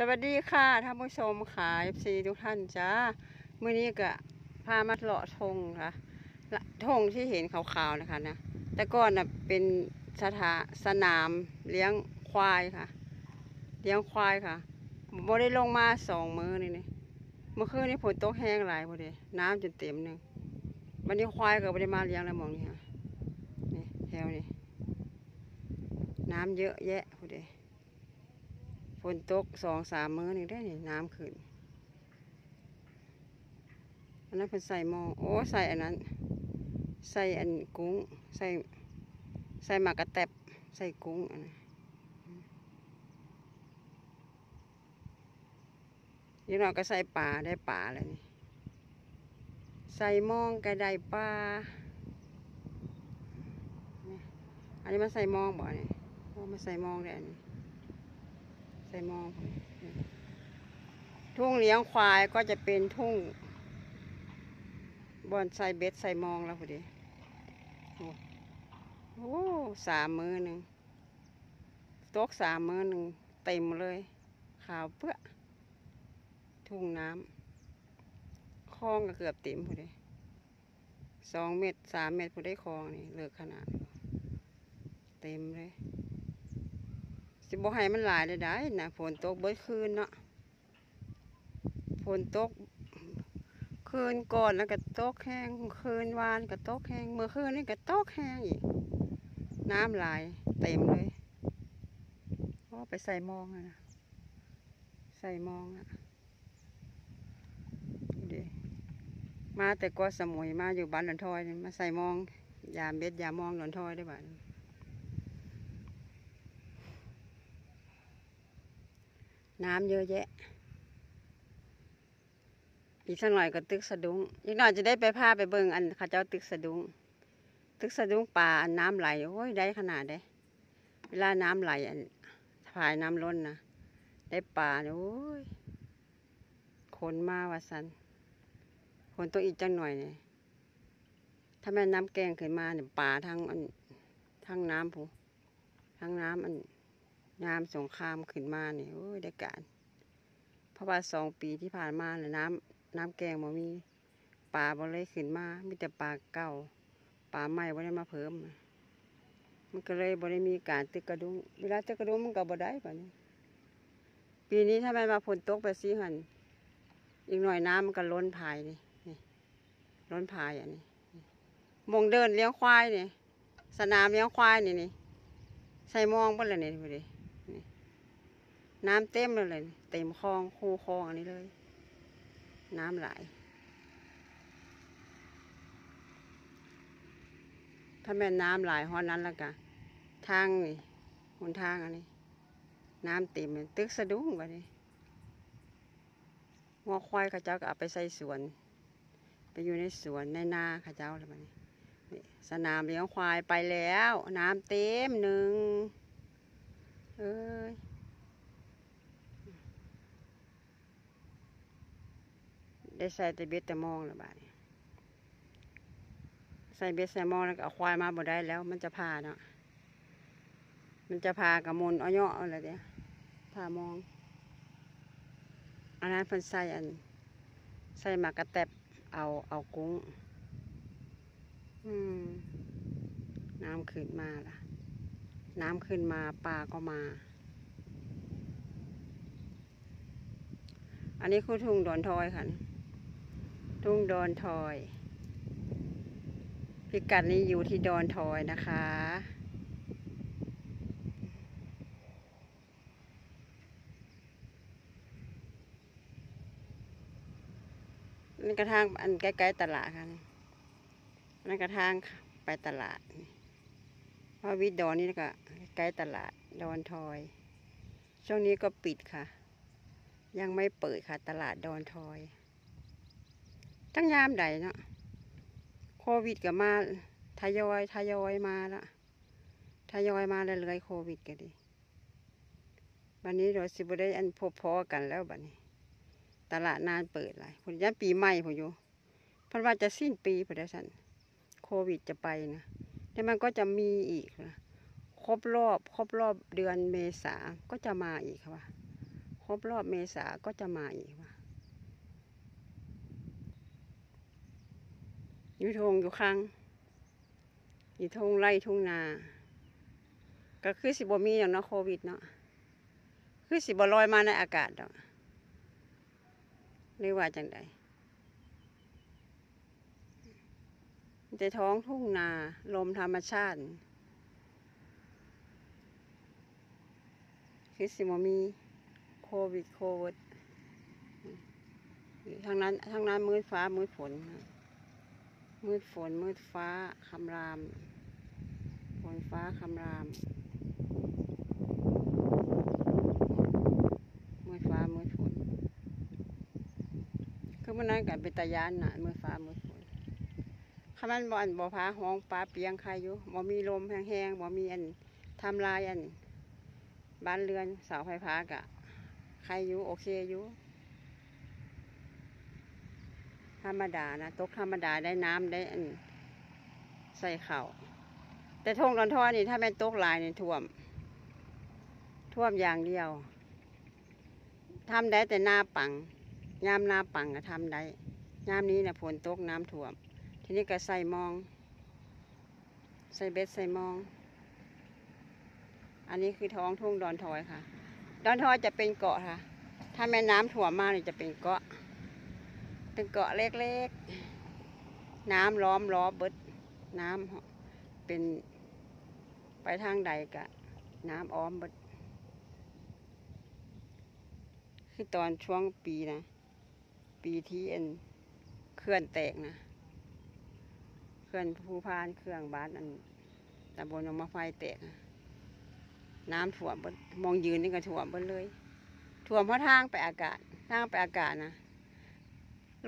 สวัสดีค่ะท่านผู้ชมค่ะเอฟซีทุกท่านจ้าเมื่อนี้ก็พามาเลาะทงค่ะละทงที่เห็นขาวๆนะคะนะแต่ก่อนน่ะเป็นสถาสนามเลี้ยงควายค่ะ เลี้ยงควายค่ะบ่ได้ลงมาสองมือนี่นี่เมื่อคืนนี้ฝนตกแห้งหลายพอดีน้ำจนเต็มหนึ่งวันนี้ควายก็บ่ได้มาเลี้ยงแล้วมองนี่ค่ะนี่แถวนี้น้ำเยอะแยะพอดี นตกสองสามมื้อนี่ได้นี่น้ำขึ้นอันนั้นเป็นใส่หมองโอ้ใส่อันนั้น ใส่อันกุ้งใส่ใส่หมากกระแตบใส่กุ้งอันนั้นยี่น้อยก็ใส่ปลาได้ปลาแล้วนี่ใส่มองก็ได้ปลาอันนี้มาใส่มองบ่เนี่ยมาใส่มองได้อันนี้ ส่หมองทุ่งเลี้ยงควายก็จะเป็นทุ่งบอนใส่เบ็ดใส่หมองแล้วพอดีโอ้สามมือหนึ่งตกสามมือหนึ่งเต็มเลย ขาวเปื้อทุ่งน้ำคลองก็เกือบเต็มพอดีสองเมตรสามเมตรพอได้คลองนี่เลือกขนาด เต็มเลย สิบ่ให้มันหลายได้ได้นะฝนตกเบิดคืนเนาะฝนตกคืนก่อนแล้วก็ตกแห้งคืนวานก็ตกแห้งเมื่อคืนนี่ก็ตกแห้งอีก น้ำไหลายเต็มเลยเพราะไปใส่มองอะนะใส่มองอะดูดิมาแต่ก็สมุยมาอยู่บ้านหลอนทอยมาใส่มองยามเบ็ดยามมองหลอนทอยได้บ้าน น้ำเยอะแยะ อีกสักหน่อยก็ตึกสะดุ้ง อีกหน่อยจะได้ไปพาไปเบิ่งอันเขาเจ้าตึกสะดุ้ง ตึกสะดุ้งป่าอันน้ำไหล โอ้ยได้ขนาดได้เวลาน้ำไหลอันผายน้ำล้นนะได้ป่าโอ้ยคนมาว่าสันคนตัวอีกจังหน่อยเนี่ยถ้าแม่น้ำแกงขึ้นมาเนี่ยป่าทั้งอันทั้งน้ำผู้ทั้งน้ำอัน ยามสงครามขึ้นมาเนี่ยโอ้ยได้การเพราะว่าสองปีที่ผ่านมาเนี่ยน้ำน้ำแกงบ่มีปลาบ่เลยขึ้นมามีแต่ปลาเก่าปลาใหม่บ่ได้มาเพิ่ม มันก็เลยบ่ได้มีการตึกกระดุงเวลาตึกกระดุงมันก็บ่ได้ป่ะนี้ปีนี้ถ้ามันมาฝนตกไปสิหันอีกหน่อยน้ำมันก็ล้นพายนี่นี่ล้นพายอันนี้มงเดินเลี้ยงควายนี่สนามเลี้ยงควายนี่นี่ใส่มองเบ่เลยนี่พอดี น้ำเต็มเลยเลย เต็มคลองคูคลองอันนี้เลย น้ำไหลถ้าแม่น้ำไหลหอนั้นแล้วก็ทางนี่หนทางอันนี้ น้ำเต็มเลยตึกสะดุ้งไปนี่งอควายข้าเจ้าก็เอาไปใส่สวน ไปอยู่ในสวนในนาข้าเจ้าแล้วบันี้นี่สนามเลี้ยงควายไปแล้ว น้ำเต็มหนึ่งเอ้ย ได้ใส่แต่เบ็ดแต่มองแล้วบ้าดนี้ใส่เบ็ดใส่มองแล้วก็เอาควายมาบ่ได้แล้ว มันจะพาเนาะมันจะพากระมุนเอาเนาะเอาอะไรเดียพามอง อันนั้นเพิ่นใส่อัน ใส่หมากกระแตบเอาเอากุ้ง อืม น้ำขึ้นมาล่ะ น้ำขึ้นมาปลาก็มาอันนี้คือทุ่งดอนทอยค่ะนี่ ทุ่งดอนทอย พิกัดนี้อยู่ที่ดอนทอยนะคะนี่นกระทางอันใกล้ๆตลาดค่ะนั่นกระทางไปตลาดเพราะวิดดอนนี่ก็ใกล้ตลาดดอนทอย ช่วงนี้ก็ปิดค่ะ ยังไม่เปิดค่ะตลาดดอนทอย ทั้งยามใดเนาะโควิดก็มาทยอยทยอยมาละทยอยมาเรื่อยๆโควิดก็ดีวันนี้เราสิบได้อันพบพอกันแล้วบัดนี้ ตลาดนานเปิดเลยผลยันปีใหม่ผมอยู่เพราะว่าจะสิ้นปีพอดีสันโควิดจะไปนะแต่มันก็จะมีอีกนะครบรอบครบรอบเดือนเมษาก็จะมาอีกค่ะว่าครบรอบเมษาก็จะมาอีกว่ะ อยู่ทงอยู่ข้างอยู่ทงไร่ทุ่งนา ก็คือสิบมีอย่างเนาะโควิดเนาะคือสิบลอยมาในอากาศดอกหรือว่าจังใดแต่ท้องทุ่งนา ลมธรรมชาติ คือสิบมีโควิดโควิดทางนั้นทางนั้นมืดฟ้ามืดฝนนะ มืดฝนมืดฟ้าคำราม ฝนฟ้าคำราม มืดฟ้ามืดฝนคือมันนั้นกันเป็นตายานน่ะ มืดฟ้ามืดฝนคำนั้นบ่อนบ่อพาห้องปลาเปียงใครอยู่บ่มีลมแห้งๆบ่มีอันทำลายอัน บ้านเรือนเสาไฟฟ้ากะ ใครอยู่โอเคอยู่ ธรรมดานะตกธรรมดาได้น้ำได้อันใส่เข่าแต่ทงรอนท่อนี่ถ้าแม่ตกลายนี่ท่วม ท่วมอย่างเดียวทำได้แต่หน้าปังยามหน้าปังก็ทำได้ยามนี้นะฝนตกน้ำท่วม ทีนี้ก็ใส่มอง ใส่เบ็ดใส่มอง อันนี้คือท้องทุ่งดอนทอยค่ะ ดอนทอยจะเป็นเกาะค่ะ ถ้าแม่น้ำถ่วมมากนี่จะเป็นเกาะ เป็นเกาะเล็กๆ น้ำล้อมล้อเบิดน้ำเป็นไปทางใดกะ น้ำอ้อมเบิดคือตอนช่วงปีนะ ปีที่เอ็นเคลื่อนแตกนะ เคลื่อนภูพานเครื่องบ้านอันตำบลหนองมะไฟแตกนะน้ำท่วมเบิดมองยืนนี่ก็ท่วมเบิดเลยท่วมเพราะทางไปอากาศทางไปอากาศนะ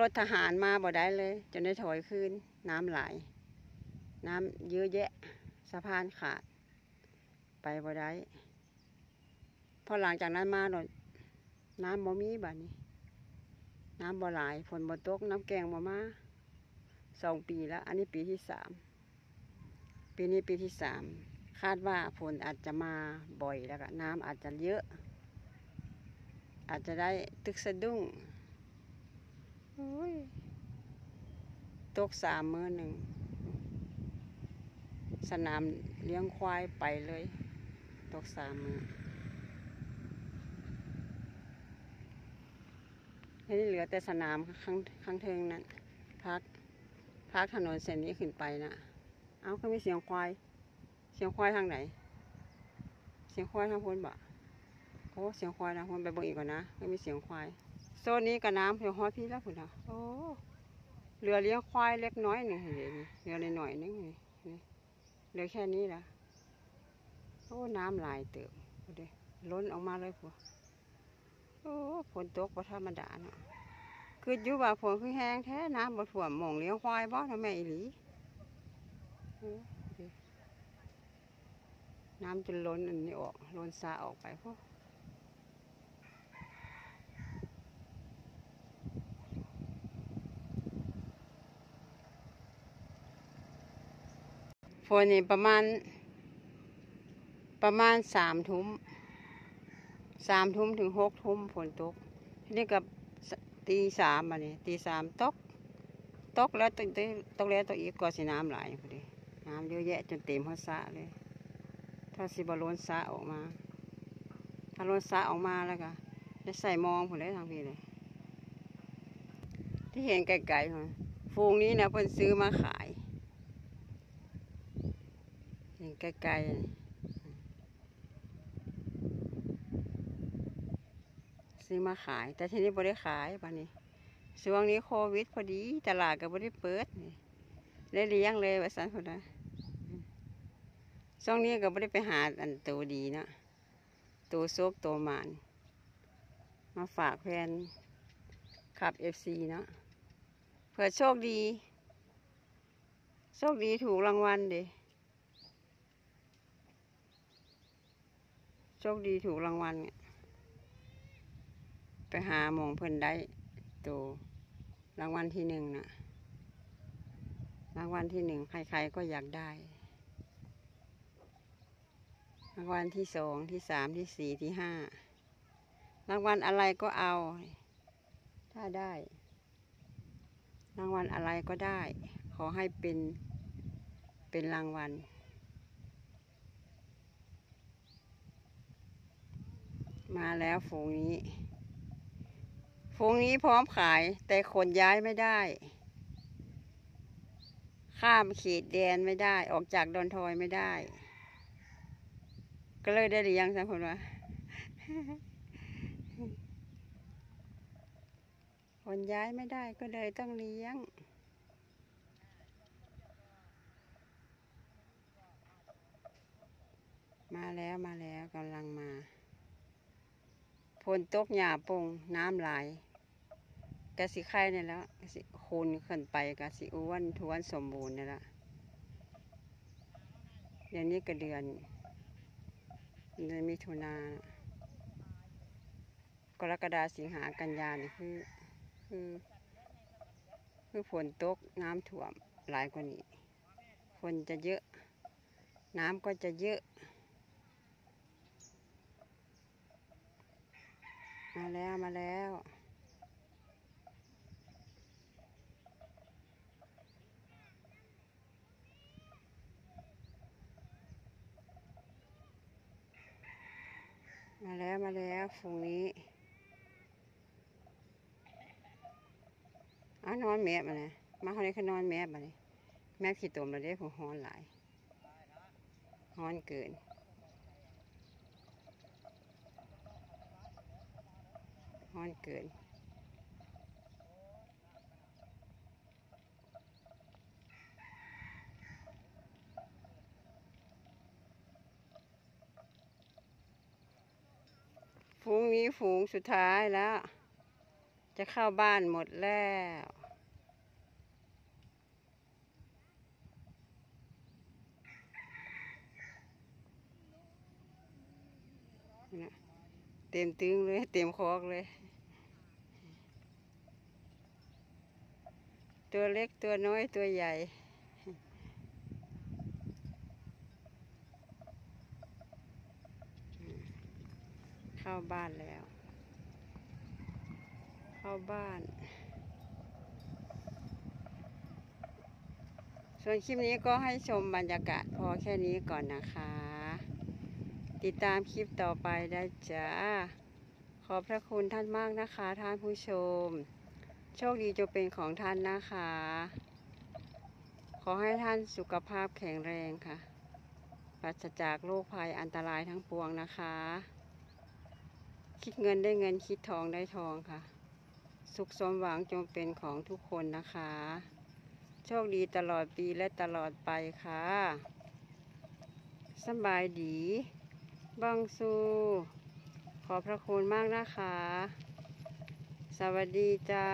รถทหารมาบ่ได้เลย จนได้ถอยคืนน้ำไหล น้ำเยอะแยะ สะพานขาด ไปบ่ได้พอหลังจากนั้นมาหนน้ำบ่มีบัดนี้ น้ำบ่หลายฝนบ่ตกน้ำแกงบ่มาสองปีแล้ว อันนี้ปีที่สามปีนี้ปีที่สามคาดว่าฝนอาจจะมาบ่อยแล้วก็น้ำอาจจะเยอะ อาจจะได้ตึกสะดุ้ง ตกสามมือหนึ่ง สนามเลี้ยงควายไปเลย ตกสามมือนี้เหลือแต่สนามข้างข้างเทิงนั้นพักพักถนนเส้นนี้ขึ้นไปนะเอาก็มีเสียงควาย เสียงควายทางไหน เสียงควายทางพ้นบ่โอ้เสียงควายทางพ้นไปเบิ่งอีกก่อนนะก็มีเสียงควาย โซนนี้กับน้ำเพียงฮอดพี่แล้วพุ่นะโอ้เรือเลี้ยงควายเล็กน้อยหนึ่งเหนเรือหน่อยนึงนี่นี่เรือแค่นี้ละโอ้น้ำหลายเติบดูดิล้นออกมาเลยพวโอ้ฝนตกบ่ธรรมดาเนาะคืออยู่ว่าฝนคือแห้งแท้น้ำบ่ท่วมหม่องเลี้ยงควายบ่ทำแม่อีหลีน้ำจนล้นอันนี้ออกล้นสาออกไปพวก ฝนนี่ประมาณ ประมาณสามทุ่มสามทุ่มถึงหกทุ่มฝนตกทีนี้กับตีสามมาเนี่ยตีสามตกตกแล้วตกตกแล้วตกอีกก็สิน้ำไหลพอดีน้ำเยอะแยะจนเต็มหัวสะเลย ถ้าสิบล้นสะออกมา ถ้าล้นสะออกมาแล้วก็จะใส่มองผลได้ทางพี่เลย ที่เห็นไกลๆค่ะฟูงนี้นะเพิ่นซื้อมาขาย เห็น ไกลๆซื้อมาขาย แต่ทีนี้บ่ได้ขายป่านนี้ช่วงนี้โควิด พอดีตลาดก็บ่ได้เปิดได้เลี้ยงเลยว่าซั่นพุ่นนะช่วงนี้ก็บ่ได้ไปหาอันตัวดีนะตัวโซกตัวมานมาฝากแฟนขับ FC เนาะเผื่อโชคดี โชคดีถูกรางวัลเด้ โชคดีถูกรางวัลเนี่ยไปหาหมองเพิ่นได้ตัวรางวัลที่หนึ่งนะรางวัลที่หนึ่งใครๆก็อยากได้ รางวัลที่สองที่สามที่สี่ที่ห้ารางวัลอะไรก็เอา ถ้าได้ รางวัลอะไรก็ได้ ขอให้เป็นเป็นรางวัล มาแล้วฝูงนี้ ฝูงนี้พร้อมขายแต่ขนย้ายไม่ได้ ข้ามเขตแดนไม่ได้ ออกจากดอนทอยไม่ได้ ก็เลยได้หรือยังสักคนวะคนย้ายไม่ได้ก็เลยต้องเลี้ยงมาแล้วมาแล้วกำลังมา นตกหยาปงน้ำไหลกะสิไข่เนี่ยแล้วกะสิคูณขึ้นไปกะสิอ้วนทวนสมบูรณ์นี่ละเดือนนี้ก็เดือนเดือนมิถุนากรกฎาสิงหากันยานี่คือคือคือฝนตกน้ำท่วมหลายกว่านี้ ฝนจะเยอะ น้ำก็จะเยอะ มา แล้วมาแล้วมาแล้วมาแล้วฝูงนี้เอานอนแมบมาเลยมาเขาเลยเขานอนแมบมาเลยแมบขี้ตมเราได้ผมฮ้อนหลายฮ้อนเกิน ฮ้อนเกิน ฝูงนี้ฝูงสุดท้ายแล้ว จะเข้าบ้านหมดแล้ว เต็มตึงเลย เต็มคอกเลย ตัวเล็กตัวน้อยตัวใหญ่เข้าบ้านแล้ว เข้าบ้าน ส่วนคลิปนี้ก็ให้ชมบรรยากาศพอแค่นี้ก่อนนะคะ ติดตามคลิปต่อไปได้จ้า ขอบพระคุณท่านมากนะคะ ท่านผู้ชม โชคดีจะเป็นของท่านนะคะ ขอให้ท่านสุขภาพแข็งแรงค่ะ ปราศจากโรคภัยอันตรายทั้งปวงนะคะ คิดเงินได้เงินคิดทองได้ทองค่ะ สุขสมหวังจงเป็นของทุกคนนะคะ โชคดีตลอดปีและตลอดไปค่ะสบายดี บังซู ขอพระคุณมากนะคะ สวัสดีจ้า